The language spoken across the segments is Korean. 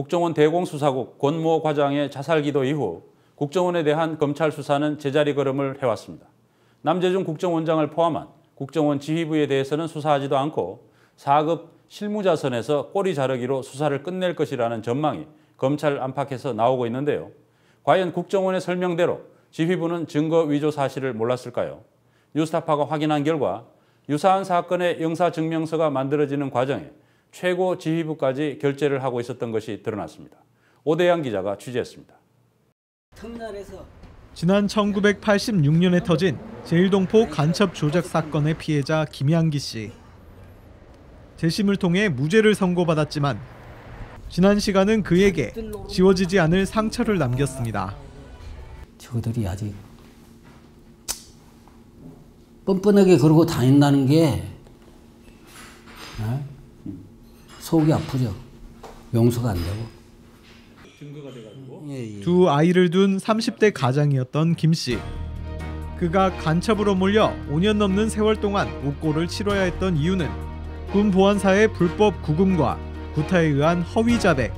국정원 대공수사국 권모 과장의 자살 기도 이후 국정원에 대한 검찰 수사는 제자리 걸음을 해왔습니다. 남재중 국정원장을 포함한 국정원 지휘부에 대해서는 수사하지도 않고 4급 실무자선에서 꼬리 자르기로 수사를 끝낼 것이라는 전망이 검찰 안팎에서 나오고 있는데요. 과연 국정원의 설명대로 지휘부는 증거 위조 사실을 몰랐을까요? 뉴스타파가 확인한 결과 유사한 사건의 영사증명서가 만들어지는 과정에 최고 지휘부까지 결재를 하고 있었던 것이 드러났습니다. 오대양 기자가 취재했습니다. 지난 1986년에 터진 제일동포 간첩 조작 사건의 피해자 김양기 씨. 재심을 통해 무죄를 선고받았지만 지난 시간은 그에게 지워지지 않을 상처를 남겼습니다. 저들이 아직 뻔뻔하게 그러고 다닌다는 게 어? 속이 아프죠. 용서가 안 되고. 예, 예. 두 아이를 둔 30대 가장이었던 김 씨. 그가 간첩으로 몰려 5년 넘는 세월 동안 옥고를 치러야 했던 이유는 군 보안사의 불법 구금과 구타에 의한 허위 자백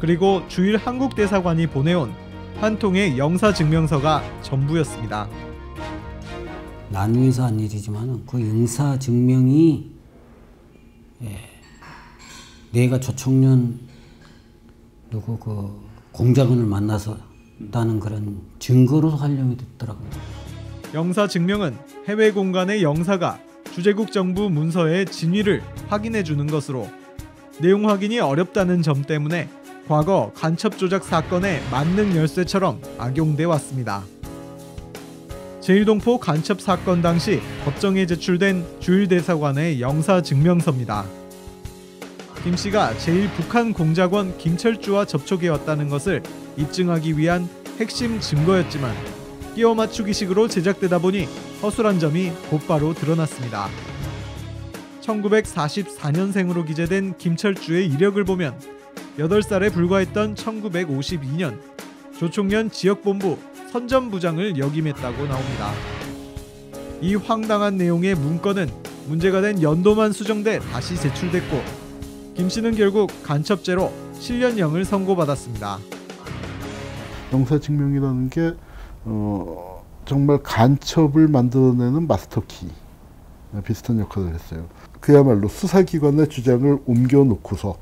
그리고 주일 한국 대사관이 보내온 한 통의 영사 증명서가 전부였습니다. 난 위해서 한 일이지만 그 영사 증명이 예, 내가 조청년 누구 그 공작원을 만나서 다는 그런 증거로 활용이 됐더라고요. 영사 증명은 해외 공간의 영사가 주재국 정부 문서의 진위를 확인해 주는 것으로 내용 확인이 어렵다는 점 때문에 과거 간첩 조작 사건의 만능 열쇠처럼 악용돼 왔습니다. 제일동포 간첩 사건 당시 법정에 제출된 주일대사관의 영사 증명서입니다. 김 씨가 제일 북한 공작원 김철주와 접촉해 왔다는 것을 입증하기 위한 핵심 증거였지만 끼워 맞추기식으로 제작되다 보니 허술한 점이 곧바로 드러났습니다. 1944년생으로 기재된 김철주의 이력을 보면 8살에 불과했던 1952년 조총련 지역본부 선전부장을 역임했다고 나옵니다. 이 황당한 내용의 문건은 문제가 된 연도만 수정돼 다시 제출됐고 김 씨는 결국 간첩죄로 실년형을 선고받았습니다. 영사증명이라는 게 어, 정말 간첩을 만들어내는 마스터키 비슷한 역할을 했어요. 그야말로 수사기관의 주장을 옮겨놓고서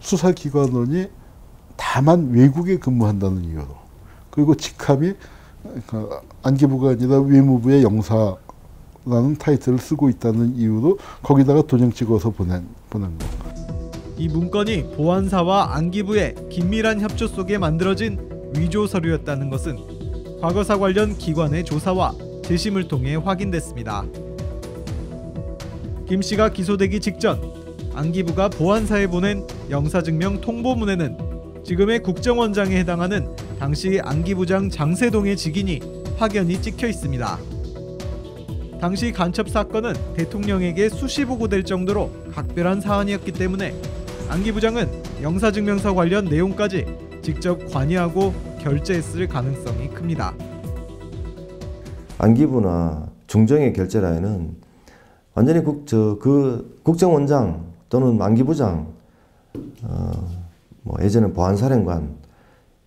수사기관원이 다만 외국에 근무한다는 이유로 그리고 직함이 그 안기부가 아니라 외무부의 영사라는 타이틀을 쓰고 있다는 이유로 거기다가 도장 찍어서 보낸 보낸 거. 이 문건이 보안사와 안기부의 긴밀한 협조 속에 만들어진 위조 서류였다는 것은 과거사 관련 기관의 조사와 재심을 통해 확인됐습니다. 김 씨가 기소되기 직전 안기부가 보안사에 보낸 영사증명 통보문에는 지금의 국정원장에 해당하는 당시 안기부장 장세동의 직인이 확연히 찍혀 있습니다. 당시 간첩 사건은 대통령에게 수시 보고될 정도로 각별한 사안이었기 때문에 안기 부장은 영사증명서 관련 내용까지 직접 관여하고 결제했을 가능성이 큽니다. 안기부나 중정의 결제 라인은 완전히 국, 저, 그 국정원장 또는 안기부장, 어, 뭐 예전에 보안사령관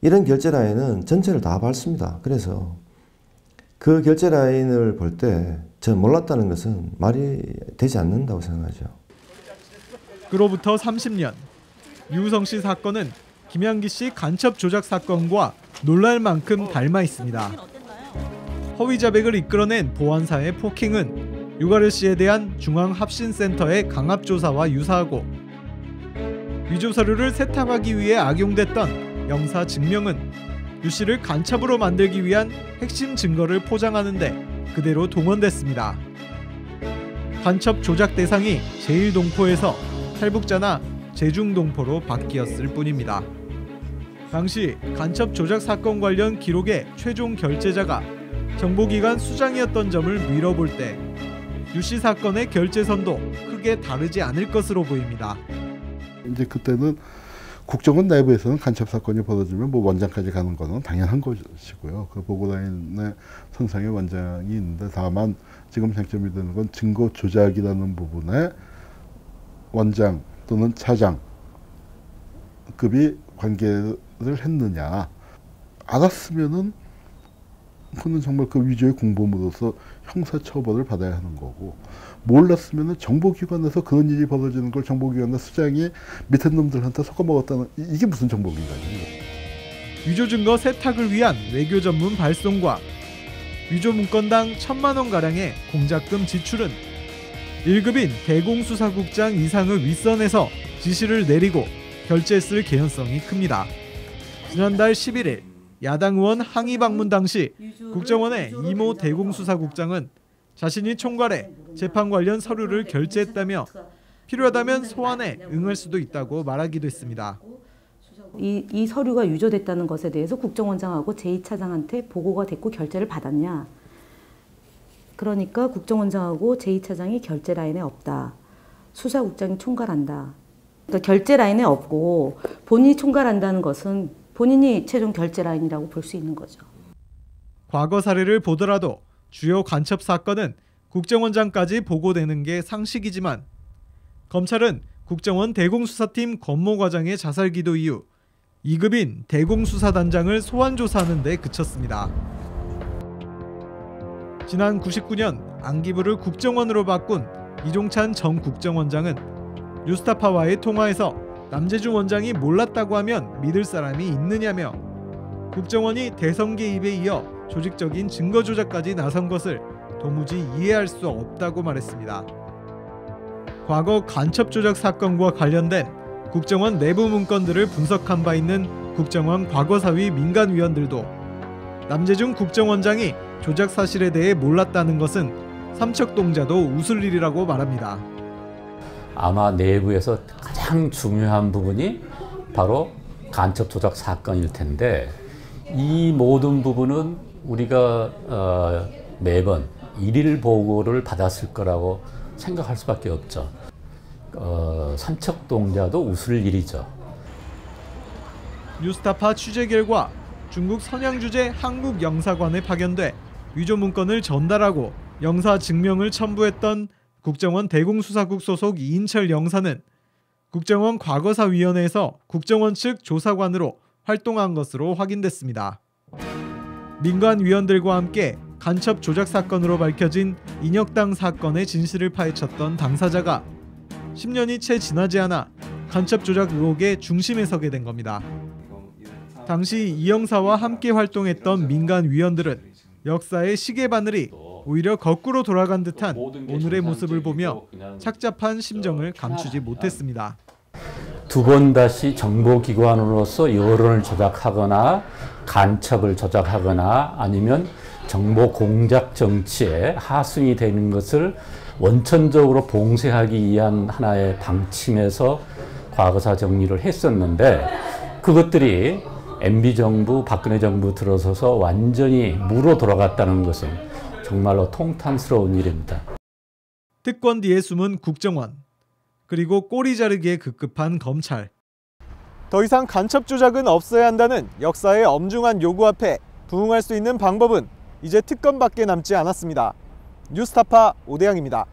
이런 결제 라인은 전체를 다 밟습니다. 그래서 그 결제 라인을 볼때저 몰랐다는 것은 말이 되지 않는다고 생각하죠. 그로부터 30년 유우성 씨 사건은 김양기 씨 간첩 조작 사건과 놀랄 만큼 닮아 있습니다. 허위 자백을 이끌어낸 보안사의 포킹은 유가르 씨에 대한 중앙합신센터의 강압 조사와 유사하고 위조 서류를 세탁하기 위해 악용됐던 영사 증명은 유 씨를 간첩으로 만들기 위한 핵심 증거를 포장하는데 그대로 동원됐습니다. 간첩 조작 대상이 제일동포에서 탈북자나 제중동포로 바뀌었을 뿐입니다. 당시 간첩 조작 사건 관련 기록의 최종 결제자가 정보기관 수장이었던 점을 미뤄볼 때 유씨 사건의 결제선도 크게 다르지 않을 것으로 보입니다. 이제 그때는 국정원 내부에서는 간첩 사건이 벌어지면 뭐 원장까지 가는 거는 당연한 것이고요. 그 보고라인의 선상에 원장이 있는데 다만 지금 쟁점이 되는 건 증거 조작이라는 부분에 원장 또는 차장 급이 관계를 했느냐 알았으면은 그는 정말 그 위조의 공범으로서 형사 처벌을 받아야 하는 거고 몰랐으면은 정보기관에서 그런 일이 벌어지는 걸 정보기관의 수장이 밑에 놈들한테 섞어 먹었다는 이- 이게 무슨 정보기관이에요? 위조 증거 세탁을 위한 외교 전문 발송과 위조 문건당 천만 원 가량의 공작금 지출은 1급인 대공수사국장 이상을 윗선에서 지시를 내리고 결제했을 개연성이 큽니다. 지난달 11일 야당 의원 항의 방문 당시 국정원의 이모 대공수사국장은 자신이 총괄해 재판 관련 서류를 결제했다며 필요하다면 소환에 응할 수도 있다고 말하기도 했습니다. 이, 이 서류가 유조됐다는 것에 대해서 국정원장하고 제2차장한테 보고가 됐고 결제를 받았냐. 그러니까 국정원장하고 제2차장이 결제 라인에 없다. 수사국장이 총괄한다. 그러니까 결제 라인에 없고 본인이 총괄한다는 것은 본인이 최종 결제 라인이라고 볼 수 있는 거죠. 과거 사례를 보더라도 주요 간첩 사건은 국정원장까지 보고되는 게 상식이지만 검찰은 국정원 대공수사팀 권모 과장의 자살 기도 이후 2급인 대공수사단장을 소환 조사하는 데 그쳤습니다. 지난 99년 안기부를 국정원으로 바꾼 이종찬 전 국정원장은 뉴스타파와의 통화에서 남재중 원장이 몰랐다고 하면 믿을 사람이 있느냐며 국정원이 대선 개입에 이어 조직적인 증거 조작까지 나선 것을 도무지 이해할 수 없다고 말했습니다. 과거 간첩 조작 사건과 관련된 국정원 내부 문건들을 분석한 바 있는 국정원 과거사위 민간위원들도 남재중 국정원장이 조작 사실에 대해 몰랐다는 것은 삼척동자도 웃을 일이라고 말합니다. 아마 내부에서 가장 중요한 부분이 바로 간첩 조작 사건일 텐데 이 모든 부분은 우리가 어, 매번 일일 보고를 받았을 거라고 생각할 수밖에 없죠. 어, 삼척동자도 웃을 일이죠. 뉴스타파 취재 결과 중국 선양 주재 한국 영사관에 파견돼 위조 문건을 전달하고 영사 증명을 첨부했던 국정원 대공수사국 소속 이인철 영사는 국정원 과거사위원회에서 국정원 측 조사관으로 활동한 것으로 확인됐습니다. 민간 위원들과 함께 간첩 조작 사건으로 밝혀진 인혁당 사건의 진실을 파헤쳤던 당사자가 10년이 채 지나지 않아 간첩 조작 의혹의 중심에 서게 된 겁니다. 당시 이 형사와 함께 활동했던 민간 위원들은 역사의 시계 바늘이 오히려 거꾸로 돌아간 듯한 오늘의 모습을 보며 착잡한 심정을 감추지 못했습니다. 두 번 다시 정보기관으로서 여론을 조작하거나 간첩을 조작하거나 아니면 정보 공작 정치에 하승이 되는 것을 원천적으로 봉쇄하기 위한 하나의 방침에서 과거사 정리를 했었는데 그것들이 MB 정부, 박근혜 정부 들어서서 완전히 무로 돌아갔다는 것은 정말로 통탄스러운 일입니다. 특권 뒤에 숨은 국정원 그리고 꼬리 자르기에 급급한 검찰 더 이상 간첩 조작은 없어야 한다는 역사의 엄중한 요구 앞에 부응할 수 있는 방법은 이제 특검밖에 남지 않았습니다. 뉴스타파 오대양입니다.